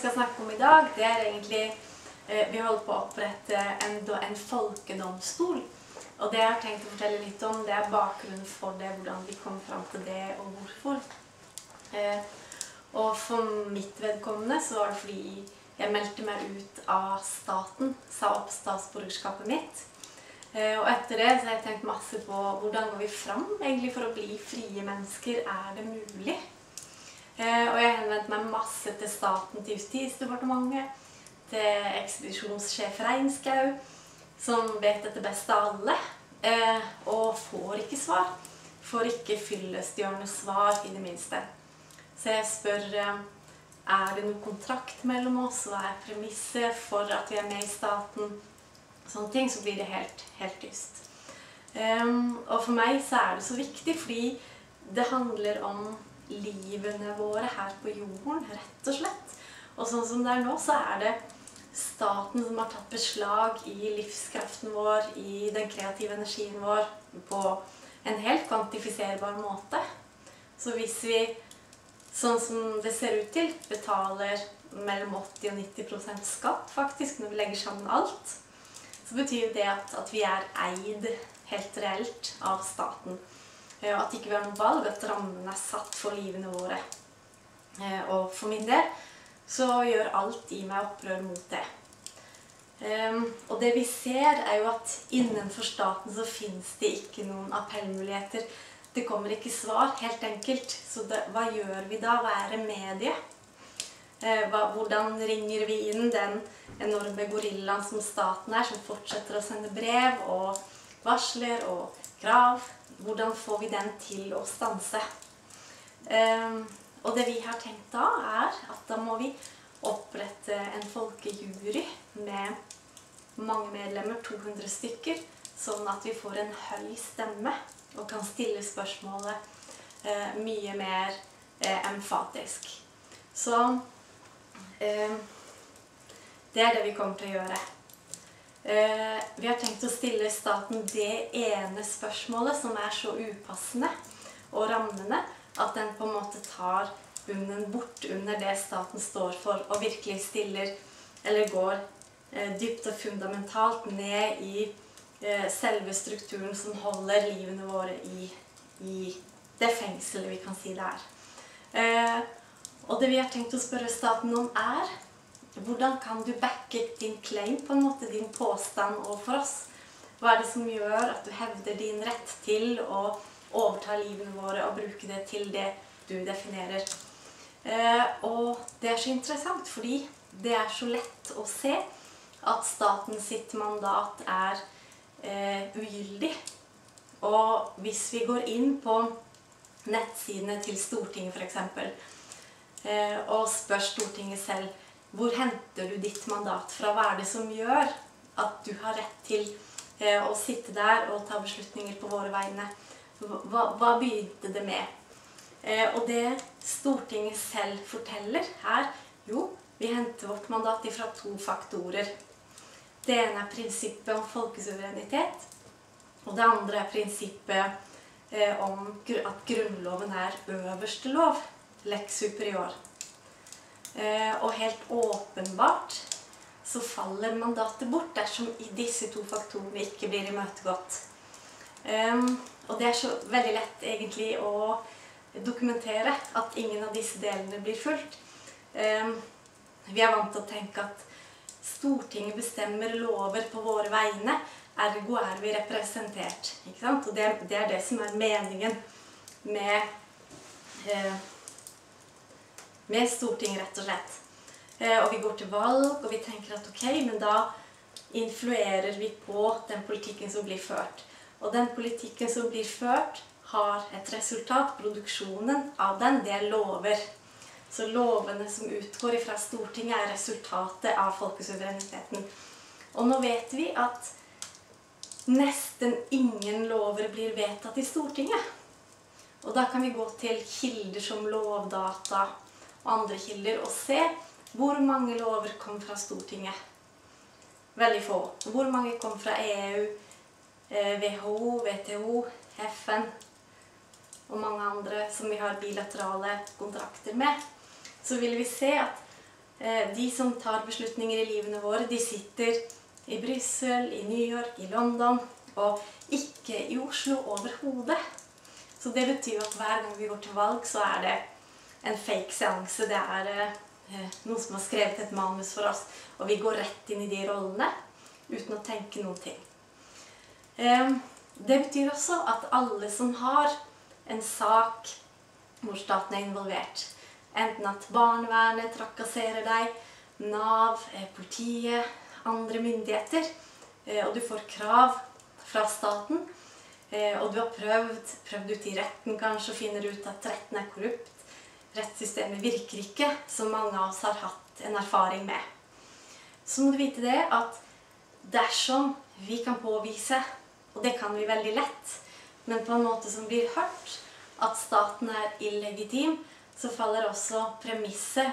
skal snakke om i dag, det er egentlig eh, Vi holder på å opprette en, en folkedomstol. Og det jeg har tenkt å fortelle litt om, det er bakgrunnen for det, hvordan vi kom fram til det, og hvorfor. Eh, og for mitt vedkommende så var det fordi jeg meldte meg ut av staten, sa opp statsborgerskapet mitt. Eh, og etter det så har jeg tenkt masse på hvordan går vi fram egentlig for å bli frie mennesker. Er det mulig? Eh, og jeg henvendte meg masse til staten, til Justisdepartementet, til ekspedisjonssjef Reinskau, som vet dette best av alle, eh, og får ikke svar. Får ikke fyllestgjørende svar, i det minste. Så jeg spør er det noen kontrakt mellom oss, hva er premisset for at vi er med i staten, sånne ting, så blir det helt, helt tyst. Um, og for meg så er det så viktig, fordi det handler om livene våre her på jorden, rett og slett. Og sånn som det er nå, så er det staten som har tatt beslag i livskraften vår, i den kreative energien vår, på en helt kvantifiserbar måte. Så hvis vi, sånn som det ser ut til, betaler mellom 80 og 90% skatt faktisk når vi legger sammen alt, så betyr det at, at vi er eid helt reelt av staten. Og at ikke vi har noe valg, at rammene er satt for livene våre. Og for min del så gjør alt i meg opprør mot det. Og det vi ser, er jo at innenfor staten så fins det ikke noen appellmuligheter. Det kommer ikke svar, helt enkelt. Så det, hva gjør vi da? Hva er remediet? Hva, hvordan ringer vi inn den enorme gorillaen som staten er, som fortsetter å sende brev og varsler og krav? Hvordan får vi den til å stanse? Og det vi har tenkt da, er at da må vi opprette en folkejury med mange medlemmer, 200 stykker, sånn at vi får en høy stemme og kan stille spørsmålet eh, mye mer eh, emfatisk. Så eh, det er det vi kommer til å gjøre. Vi har tenkt å stille staten det ene spørsmålet som er så upassende og rammende at den på en måte tar bunnen bort under det staten står for, og virkelig stiller eller går dypt og fundamentalt ned i selve strukturen som holder livene våre i, i det fengselet vi kan si det er. Og det vi har tenkt å spørre staten om, er hvordan kan du backe din claim, på en måte, din påstand overfor oss? Hva er det som gjør at du hevder din rett til å overta livene våre og bruke det til det du definerer? og det er så interessant, fordi det er så lett å se at staten sitt mandat er eh, ugyldig. Og hvis vi går inn på nettsidene til Stortinget f.eks. Eh, og spør Stortinget selv hvor henter du ditt mandat fra, hva er det som gjør at du har rett til eh, å sitte der og ta beslutninger på våre vegne? Hva, hva begynte det med? Eh, og det Stortinget selv forteller, her, jo vi henter vårt mandat fra to faktorer. Det ene er prinsippet om folkesuverenitet. Og det andre er prinsippet eh, om at Grunnloven er øverste lov. Lex superior. Eh, og helt åpenbart så faller mandatet bort dersom disse to faktorene ikke blir imøtegått. Og det er så veldig lett egentlig å dokumentere at ingen av disse delene blir fulgt. Vi er vant til å tenke at Stortinget bestemmer lover på våre vegne, ergo er vi representert. Og det er det som er meningen med, eh, med Stortinget, rett og slett. Eh, og vi går til valg, og vi tenker at ok, men da influerer vi på den politikken som blir ført. Og den politikken som blir ført, har et resultat. Produksjonen av den, det er lover. Så lovene som utgår fra Stortinget, er resultatet av folkesuvereniteten. Og nå vet vi at nesten ingen lover blir vedtatt i Stortinget. Og da kan vi gå til kilder som Lovdata og andre kilder og se hvor mange lover kom fra Stortinget. Veldig få. Hvor mange kom fra EU, WHO, WTO, FN og mange andre som vi har bilaterale kontrakter med så vil vi se at Eh, de som tar beslutninger i livene våre, de sitter i Brussel, i New York, i London og ikke i Oslo overhodet. Så det betyr at hver gang vi går til valg, så er det en fake seanse. Det er eh, noen som har skrevet et manus for oss, og vi går rett inn i de rollene uten å tenke noen ting. Eh, det betyr også at alle som har en sak hvor staten er involvert, enten at barnevernet trakasserer deg, Nav, eh, politiet, andre myndigheter, eh, og du får krav fra staten, eh, og du har prøvd ut i retten kanskje, og finner ut at retten er korrupt, rettssystemet virker ikke, som mange av oss har hatt en erfaring med. Så må du vite det at dersom vi kan påvise, og det kan vi veldig lett, men på en måte som blir hørt, at staten er illegitim, så faller også premisset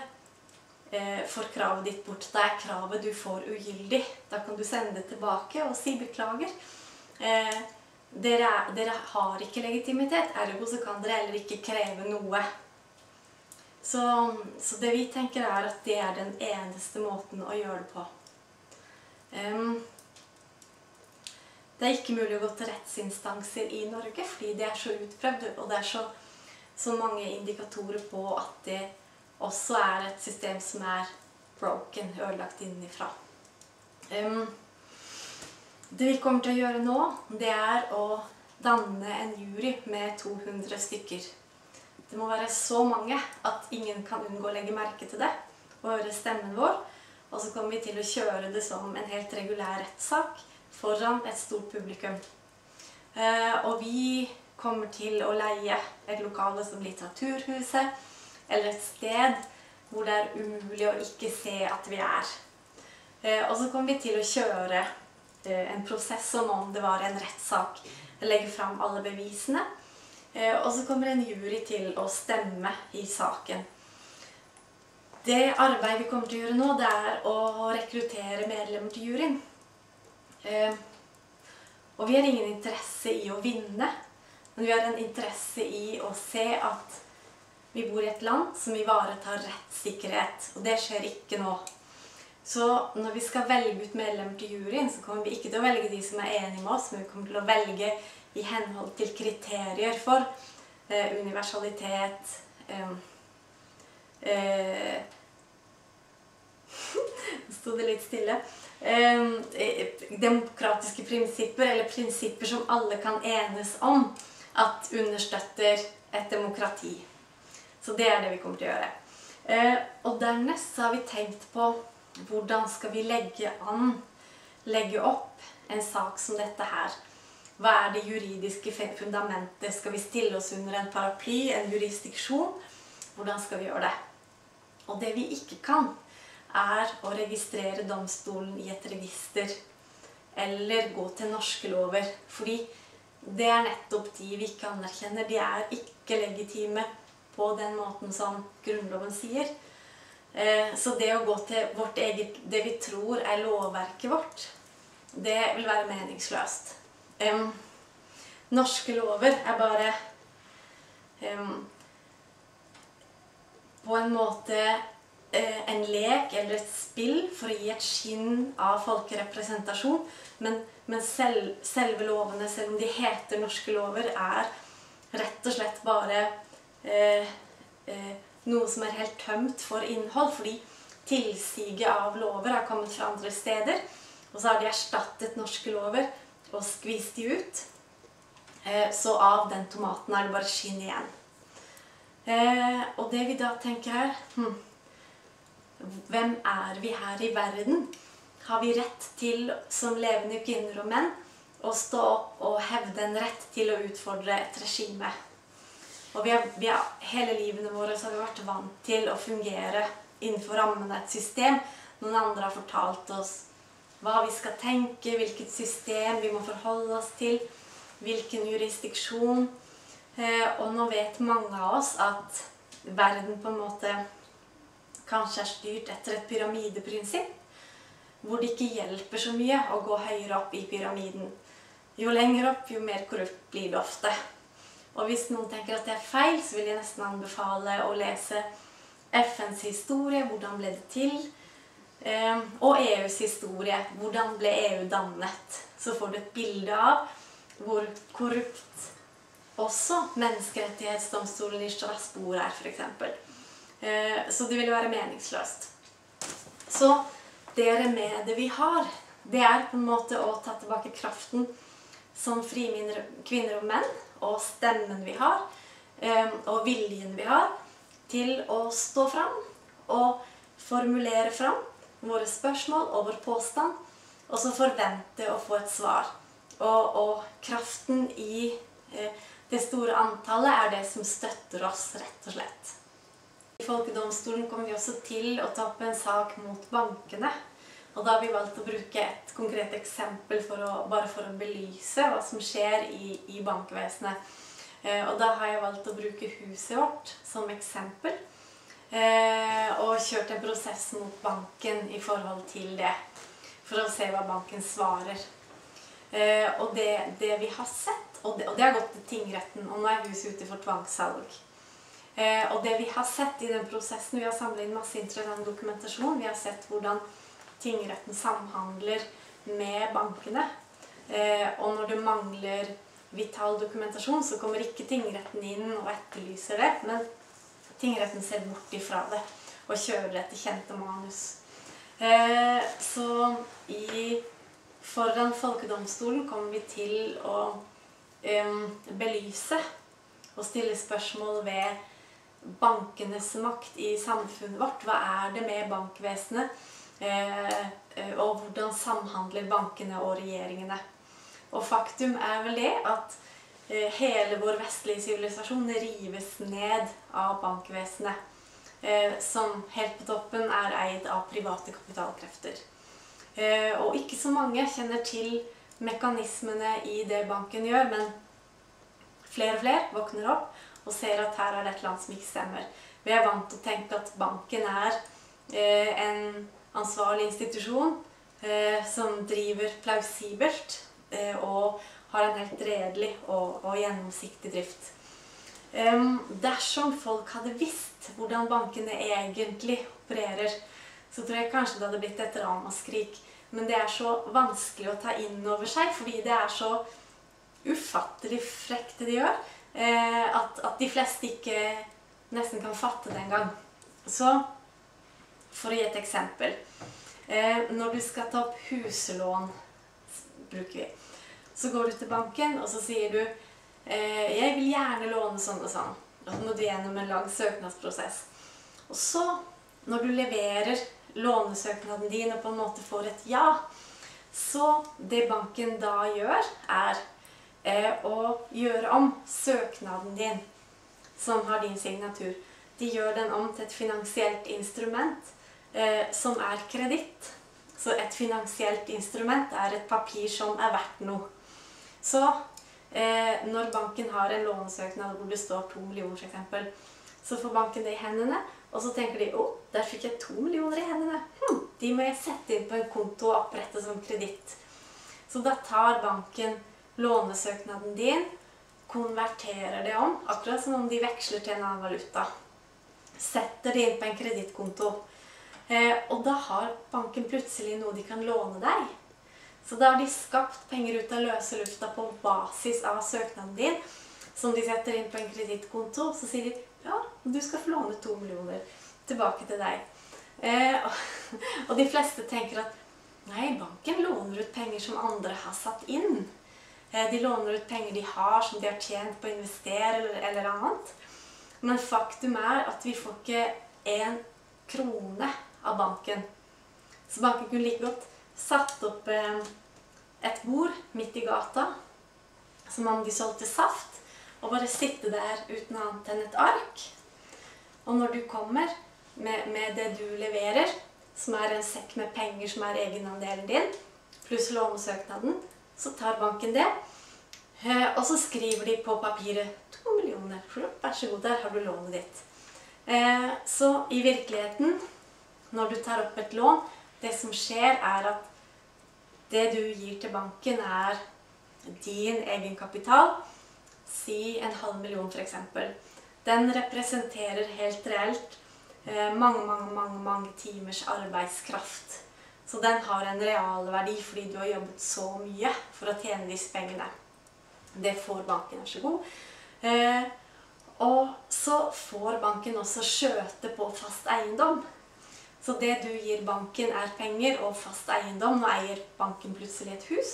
eh, for kravet ditt bort. Da er kravet du får ugyldig. Da kan du sende det tilbake og si beklager. Eh, dere, dere, har ikke legitimitet, ergo så kan dere heller ikke kreve noe. Så, så, det vi tenker, er at det er den eneste måten å gjøre det på. Um, det er ikke mulig å gå til rettsinstanser i Norge fordi det er så utprøvd, og det er så, så mange indikatorer på at det også er et system som er broken, ødelagt innenfra. Um, det vi kommer til å gjøre nå, det er å danne en jury med 200 stykker. Det må være så mange at ingen kan unngå å legge merke til det og høre stemmen vår. Og så kommer vi til å kjøre det som en helt regulær rettssak foran et stort publikum. Eh, og vi kommer til å leie et lokale som Litteraturhuset, eller et sted hvor det er umulig å ikke se at vi er. Eh, og så kommer vi til å kjøre eh, en prosess som om det var en rettssak. Legge fram alle bevisene. Eh, og så kommer en jury til å stemme i saken. Det arbeidet vi kommer til å gjøre nå, det er å rekruttere medlemmer til juryen. Eh, og vi har ingen interesse i å vinne, men vi har en interesse i å se at vi bor i et land som ivaretar rettssikkerhet. Og det skjer ikke nå. Så når vi skal velge ut medlemmer til juryen, så kommer vi ikke til å velge de som er enige med oss, men vi kommer til å velge i henhold til kriterier for eh, universalitet eh, eh, sto det litt stille. Eh, demokratiske prinsipper, eller prinsipper som alle kan enes om at understøtter et demokrati. Så det er det vi kommer til å gjøre. Eh, og dernest har vi tenkt på hvordan skal vi legge an, legge opp en sak som dette her. Hva er det juridiske fundamentet? Skal vi stille oss under en paraply, en jurisdiksjon? Hvordan skal vi gjøre det? Og det vi ikke kan, er å registrere domstolen i et register. Eller gå til norske lover. Fordi det er nettopp de vi ikke anerkjenner. De er ikke legitime på den måten som Grunnloven sier. Eh, så det å gå til vårt eget, det vi tror er lovverket vårt, det vil være meningsløst. Um, norske lover er bare um, på en måte uh, en lek eller et spill for å gi et skinn av folkerepresentasjon. Men, men selv, selve lovene, selv om de heter norske lover, er rett og slett bare uh, uh, noe som er helt tømt for innhold. Fordi tilsiget av lover har kommet fra andre steder. Og så har de erstattet norske lover og skvis de ut. Eh, så av den tomaten er det bare skinn igjen. Eh, og det vi da tenker her hm, Hvem er vi her i verden? Har vi rett til, som levende kvinner og menn, å stå opp og hevde en rett til å utfordre et regime? Og vi har, vi har, hele livene våre har vi vært vant til å fungere innenfor rammene av et system. Noen andre har fortalt oss hva vi skal tenke, hvilket system vi må forholde oss til, hvilken jurisdiksjon. Eh, og nå vet mange av oss at verden på en måte kanskje er styrt etter et pyramideprinsipp, hvor det ikke hjelper så mye å gå høyere opp i pyramiden. Jo lenger opp, jo mer korrupt blir det ofte. Og hvis noen tenker at det er feil, så vil jeg nesten anbefale å lese FNs historie, hvordan ble det til? Eh, og EUs historie, hvordan ble EU dannet? Så får du et bilde av hvor korrupt også menneskerettighetsdomstolen i Strasbourg er, f.eks. Eh, så det vil være meningsløst. Så det remediet vi har, det er på en måte å ta tilbake kraften som frie kvinner og menn, og stemmen vi har, eh, og viljen vi har, til å stå fram og formulere fram våre spørsmål og vår påstand, og så forvente å få et svar. Og, og kraften i eh, det store antallet er det som støtter oss, rett og slett. I Folkedomstolen kommer vi også til å ta opp en sak mot bankene. Og da har vi valgt å bruke et konkret eksempel for å, bare for å belyse hva som skjer i, i bankvesenet. Eh, og da har jeg valgt å bruke huset vårt som eksempel. Eh, og kjørt en prosess mot banken i forhold til det. For å se hva banken svarer. Eh, og det, det, vi har sett, og det, og det, har gått til tingretten, og nå er huset ute for tvangssalg. Eh, og det vi har sett i den prosessen, vi har samlet inn masse interessant dokumentasjon. Vi har sett hvordan tingretten samhandler med bankene. Og når det mangler vital dokumentasjon, så kommer ikke tingretten inn og etterlyser det, men tingretten ser bort ifra det og kjører etter kjente manus. Eh, så i, foran folkedomstolen kommer vi til å belyse og stille spørsmål ved bankenes makt i samfunnet vårt. Hva er det med bankvesenet? Eh, eh, og hvordan samhandler bankene og regjeringene? Og faktum er vel det at hele vår vestlige sivilisasjon rives ned av bankvesenet. Eh, som helt på toppen er eid av private kapitalkrefter. Eh, og ikke så mange kjenner til mekanismene i det banken gjør, men flere og flere våkner opp og ser at her er det et annet som ikke stemmer. Vi er vant til å tenke at banken er en ansvarlig institusjon som driver plausibelt Eh, og har en helt redelig og, og gjennomsiktig drift. Um, dersom folk hadde visst hvordan bankene egentlig opererer, så tror jeg kanskje det hadde blitt et ramaskrik. Men det er så vanskelig å ta inn over seg, fordi det er så ufattelig frekt det de gjør, uh, at, at, de fleste ikke nesten kan fatte det engang. Så for å gi et eksempel Uh, Når du skal ta opp huslån bruker vi. Så går du til banken, og så sier du eh, 'Jeg vil gjerne låne sånn og sånn'. Og så må du gjennom en lang søknadsprosess. Og så, når du leverer lånesøknaden din og på en måte får et ja, så det banken da gjør, er eh, å gjøre om søknaden din, som har din signatur. De gjør den om til et finansielt instrument eh, som er kreditt. Så et finansielt instrument er et papir som er verdt noe. Så eh, når banken har en lånesøknad hvor det står 2 millioner f.eks., så får banken det i hendene, og så tenker de å, oh, der fikk jeg 2 millioner i hendene. Hm, de må jeg sette inn på en konto og opprette som kreditt. Så da tar banken lånesøknaden din, konverterer det om, akkurat som om de veksler til en annen valuta. Setter det inn på en kredittkonto. Eh, og da har banken plutselig noe de kan låne deg. Så da har de skapt penger ut av løse lufta på basis av søknaden din, som de setter inn på en kredittkonto. Så sier de ja, du skal få låne to millioner tilbake til deg. Eh, og de fleste tenker at nei, banken låner ut penger som andre har satt inn. Eh, de låner ut penger de har, som de har tjent på å investere eller, eller annet. Men faktum er at vi får ikke én krone av banken. Så banken kunne like godt satt opp eh, et bord midt i gata som om de solgte saft, og bare sitte der uten annet enn et ark. Og når du kommer med, med, det du leverer, som er en sekk med penger som er egenandelen din, pluss lånesøknaden, så tar banken det. Eh, og så skriver de på papiret 'To millioner. Vær så god, der har du lånet ditt'. Eh, så i virkeligheten når du tar opp et lån, det som skjer, er at det du gir til banken, er din egenkapital. Si en halv million, f.eks. Den representerer helt reelt eh, mange, mange, mange, mange timers arbeidskraft. Så den har en realverdi fordi du har jobbet så mye for å tjene disse pengene. Det får banken, vær så god. Eh, og så får banken også skjøte på fast eiendom. Så det du gir banken, er penger og fast eiendom. Nå eier banken plutselig et hus.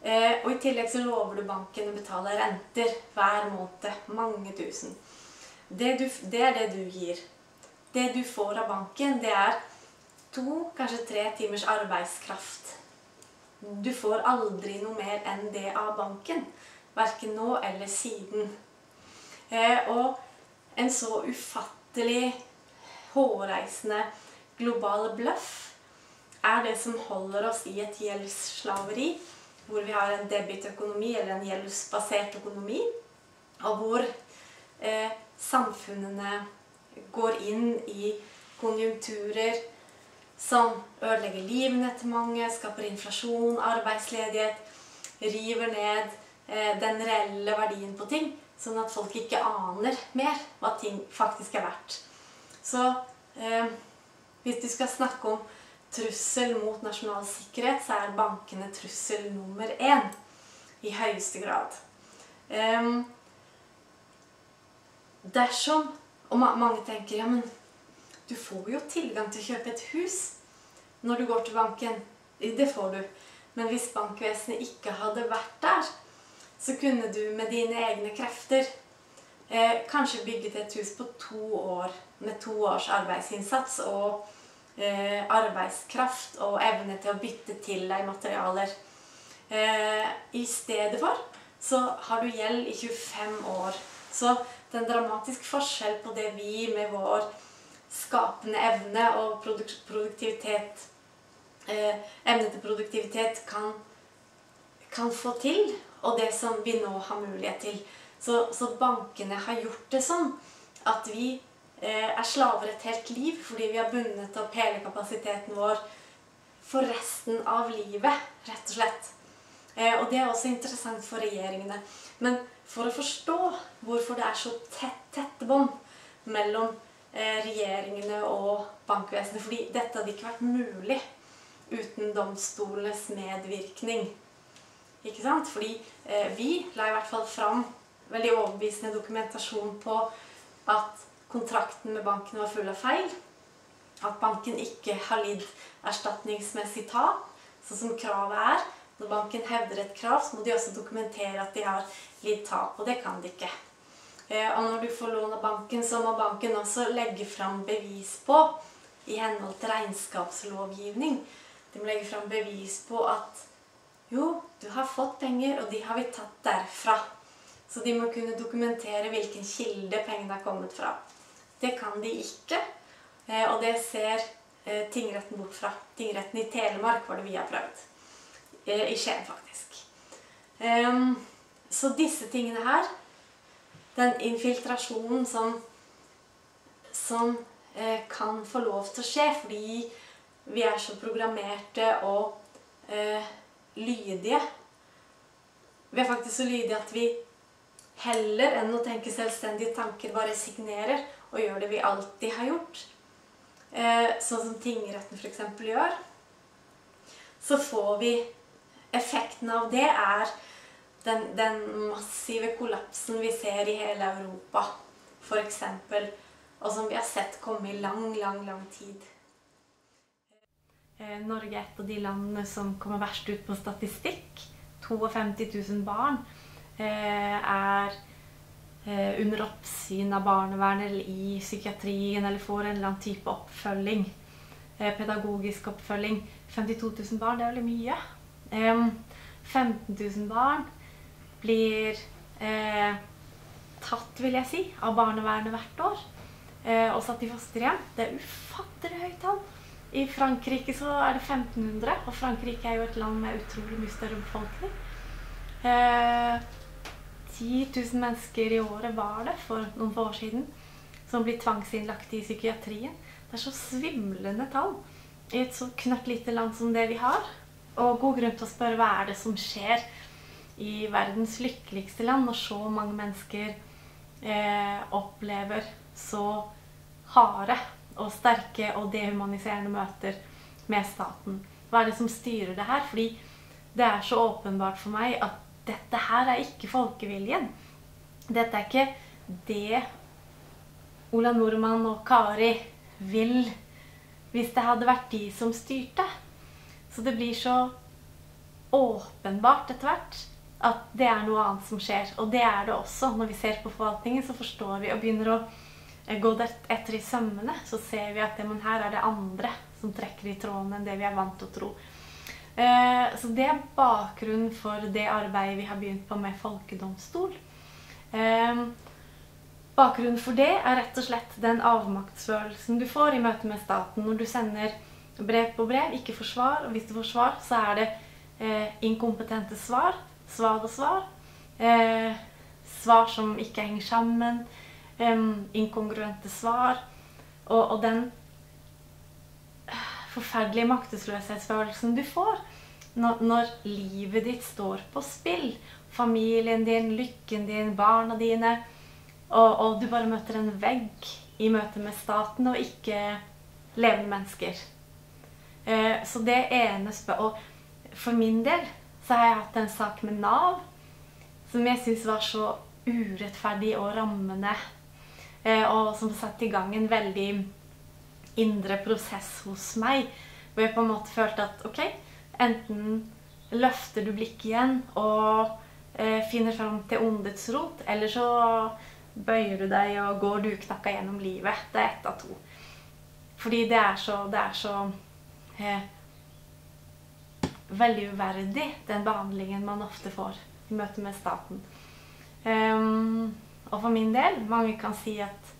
Eh, og i tillegg så lover du banken å betale renter hver måned. Mange tusen. Det, du, det, er det du gir. Det du får av banken, det er to, kanskje tre timers arbeidskraft. Du får aldri noe mer enn det av banken. Verken nå eller siden. Eh, og en så ufattelig hårreisende global bløff er det som holder oss i et gjeldsslaveri, hvor vi har en debitøkonomi, eller en gjeldsbasert økonomi, og hvor eh, samfunnene går inn i konjunkturer som ødelegger livene til mange, skaper inflasjon, arbeidsledighet, river ned eh, den reelle verdien på ting, sånn at folk ikke aner mer hva ting faktisk er verdt. Så eh, hvis du skal snakke om trussel mot nasjonal sikkerhet, så er bankene trussel nummer én. I høyeste grad. Um, dersom Og mange tenker ja, men du får jo tilgang til å kjøpe et hus når du går til banken. Det får du. Men hvis bankvesenet ikke hadde vært der, så kunne du med dine egne krefter eh, kanskje bygget et hus på to år med to års arbeidsinnsats og arbeidskraft og evne til å bytte til deg materialer. Eh, I stedet for så har du gjeld i 25 år. Så det er en dramatisk forskjell på det vi med vår skapende evne og produktivitet eh, Evne til produktivitet kan, kan få til, og det som vi nå har mulighet til. Så, så bankene har gjort det sånn at vi Eh, er slaver et helt liv fordi vi har bundet opp hele kapasiteten vår for resten av livet, rett og slett. Eh, og det er også interessant for regjeringene. Men for å forstå hvorfor det er så tett, tette bånd mellom eh, regjeringene og bankvesenet Fordi dette hadde ikke vært mulig uten domstolenes medvirkning. Ikke sant? Fordi vi la i hvert fall fram veldig overbevisende dokumentasjon på at kontrakten med banken var full av feil. At banken ikke har lidd erstatningsmessig tap, sånn som kravet er. Når banken hevder et krav, så må de også dokumentere at de har lidd tap. Og det kan de ikke. Eh, og når du får lån av banken, så må banken også legge fram bevis på, i henhold til regnskapslovgivning De må legge fram bevis på at jo, du har fått penger, og de har vi tatt derfra. Så de må kunne dokumentere hvilken kilde pengene har kommet fra. Det kan de ikke. Eh, og det ser eh, tingretten bort fra. Tingretten i Telemark var det vi har prøvd. Eh, I Skien, faktisk. Ehm, så disse tingene her, den infiltrasjonen som, som kan få lov til å skje fordi vi er så programmerte og lydige Vi er faktisk så lydige at vi heller enn å tenke selvstendige tanker bare signerer og gjør det vi alltid har gjort, eh, sånn som tingretten f.eks. gjør, så får vi Effekten av det er den, den massive kollapsen vi ser i hele Europa, f.eks., og som vi har sett komme i lang, lang, lang tid. Eh, Norge er et av de landene som kommer verst ut på statistikk. 52 000 barn eh, er under oppsyn av barnevernet eller i psykiatrien eller får en eller annen type oppfølging. Eh, pedagogisk oppfølging. 52 000 barn, det er veldig mye. 15 000 barn blir eh, tatt, vil jeg si, av barnevernet hvert år. og satt i fosterhjem. Det er ufattelig høyt tall. I Frankrike så er det 1500, og Frankrike er jo et land med utrolig mye større befolkning. Eh, 10 000 mennesker i året var det for noen få år siden som blir tvangsinnlagt i psykiatrien. Det er så svimlende tall i et så knøttlite land som det vi har. Og god grunn til å spørre hva er det som skjer i verdens lykkeligste land når så mange mennesker eh, opplever så harde og sterke og dehumaniserende møter med staten. Hva er det som styrer det her? Fordi det er så åpenbart for meg at dette her er ikke folkeviljen. Dette er ikke det Ola Nordmann og Kari vil hvis det hadde vært de som styrte. Så det blir så åpenbart etter hvert at det er noe annet som skjer. Og det er det også. Når vi ser på forvaltningen, så forstår vi og begynner å eh, gå etter i sømmene. Så ser vi at det, her er det andre som trekker i trådene enn det vi er vant til å tro. Eh, så det er bakgrunnen for det arbeidet vi har begynt på med folkedomstol. Eh, bakgrunnen for det er rett og slett den avmaktsfølelsen du får i møte med staten når du sender brev på brev, ikke får svar. Og hvis du får svar, så er det inkompetente svar svar og svar. Eh, svar som ikke henger sammen. Eh, inkongruente svar. Og, og den forferdelige maktesløshetsfølelsen du får når, når, livet ditt står på spill. Familien din, lykken din, barna dine. Og, og, du bare møter en vegg i møte med staten, og ikke levende mennesker. Eh, så det ene spør Og for min del så har jeg hatt en sak med Nav som jeg syns var så urettferdig og rammende. Eh, og som satte i gang en veldig indre prosess hos meg. Hvor jeg på en måte følte at ok, enten løfter du blikket igjen og eh, finner fram til ondets rot, eller så bøyer du deg og går duknakka gjennom livet. Det er ett av to. Fordi det er så, det er så eh, veldig uverdig, den behandlingen man ofte får i møte med staten. Um, og for min del Mange kan si at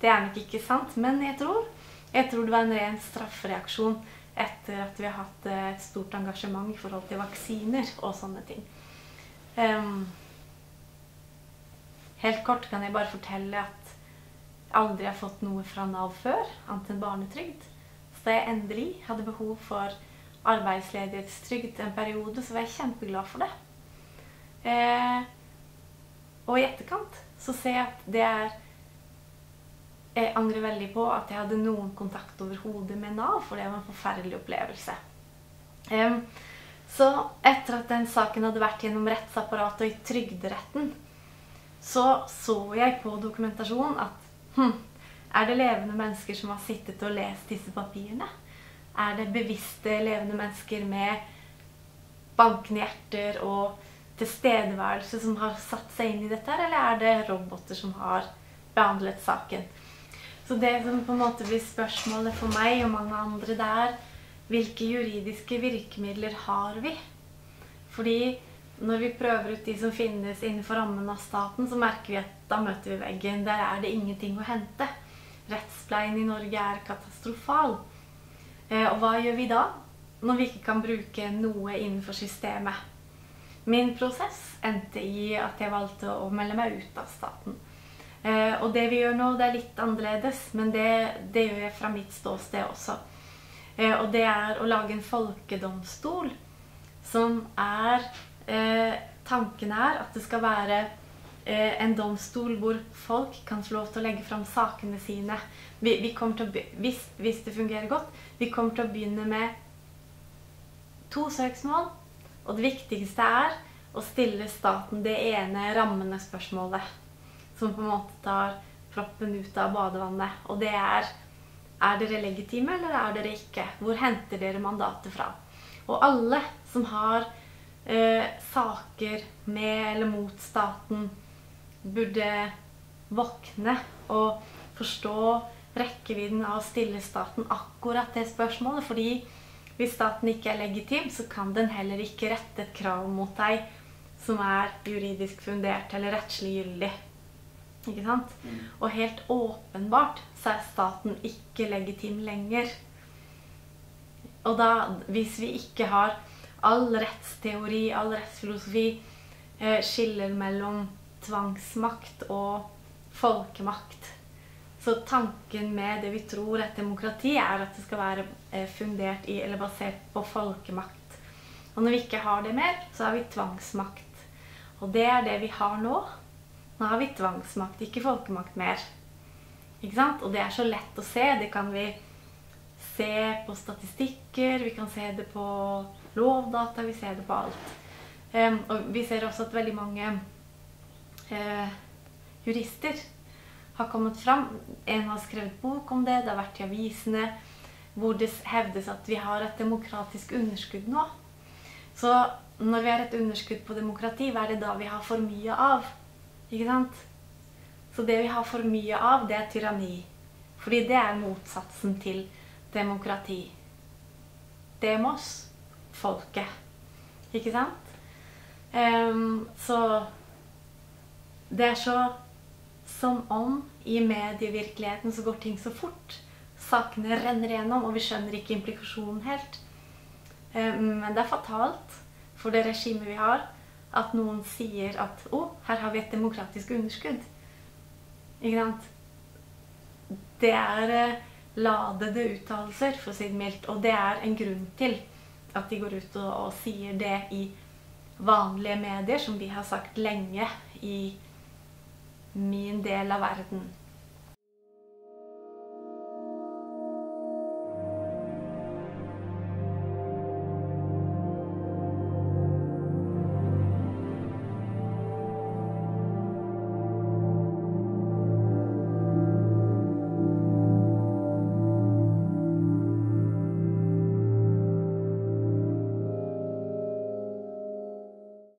det er nok ikke sant, men jeg tror, jeg tror det var en ren straffereaksjon etter at vi har hatt eh, et stort engasjement i forhold til vaksiner og sånne ting. Um, helt kort kan jeg bare fortelle at jeg aldri har fått noe fra Nav før, annet enn barnetrygd. Så da jeg endelig hadde behov for arbeidsledighetstrygd en periode, så var jeg kjempeglad for det. Uh, og i etterkant så ser jeg at det er Jeg angrer veldig på at jeg hadde noen kontakt overhodet med Nav, for det var en forferdelig opplevelse. Um, så etter at den saken hadde vært gjennom rettsapparatet og i Trygderetten, så så jeg på dokumentasjonen at hm, er det levende mennesker som har sittet og lest disse papirene? Er det bevisste, levende mennesker med bankende hjerter og tilstedeværelse som har satt seg inn i dette, eller er det roboter som har behandlet saken? Så det som på en måte blir spørsmålet for meg og mange andre, det er hvilke juridiske virkemidler har vi? Fordi når vi prøver ut de som finnes innenfor rammen av staten, så merker vi at da møter vi veggen. Der er det ingenting å hente. Rettspleien i Norge er katastrofal. Eh, og hva gjør vi da når vi ikke kan bruke noe innenfor systemet? Min prosess endte i at jeg valgte å melde meg ut av staten. Eh, og det vi gjør nå, det er litt annerledes, men det, det gjør jeg fra mitt ståsted også. Eh, og det er å lage en folkedomstol som er Tanken er at det skal være en domstol hvor folk kan få lov til å legge fram sakene sine. Vi, vi å, hvis, hvis det fungerer godt, vi kommer til å begynne med to søksmål. Og det viktigste er å stille staten det ene rammende spørsmålet. Som på en måte tar proppen ut av badevannet. Og det er er dere legitime, eller er dere ikke? Hvor henter dere mandatet fra? Og alle som har eh, saker med eller mot staten, burde våkne og forstå rekkevidden av å stille staten akkurat det spørsmålet. fordi hvis staten ikke er legitim, så kan den heller ikke rette et krav mot deg som er juridisk fundert eller rettslig gyldig. Ikke sant? Mm. Og helt åpenbart så er staten ikke legitim lenger. Og da, hvis vi ikke har all rettsteori, all rettsfilosofi eh, skiller mellom tvangsmakt og folkemakt så tanken med det vi tror er demokrati, er at det skal være eh, fundert i, eller basert på folkemakt. Og når vi ikke har det mer, så har vi tvangsmakt. Og det er det vi har nå. Nå har vi tvangsmakt, ikke folkemakt mer. Ikke sant? Og det er så lett å se. Det kan vi se på statistikker, vi kan se det på lovdata, vi ser det på alt. Um, og vi ser også at veldig mange uh, jurister har kommet fram. En har skrevet bok om det, det har vært i avisene, hvor det hevdes at vi har et demokratisk underskudd nå. Så når vi har et underskudd på demokrati, hva er det da vi har for mye av? Ikke sant? Så det vi har for mye av, det er tyranni. Fordi det er motsatsen til demokrati. Demos folket. Ikke sant? Um, så det er så som om i medievirkeligheten så går ting så fort. Sakene renner igjennom, og vi skjønner ikke implikasjonen helt. Um, men det er fatalt for det regimet vi har, at noen sier at å, her har vi et demokratisk underskudd. Ikke sant? Det er eh, ladede uttalelser, for å si det mildt. Og det er en grunn til at de går ut og, og sier det i vanlige medier, som vi har sagt lenge i min del av verden.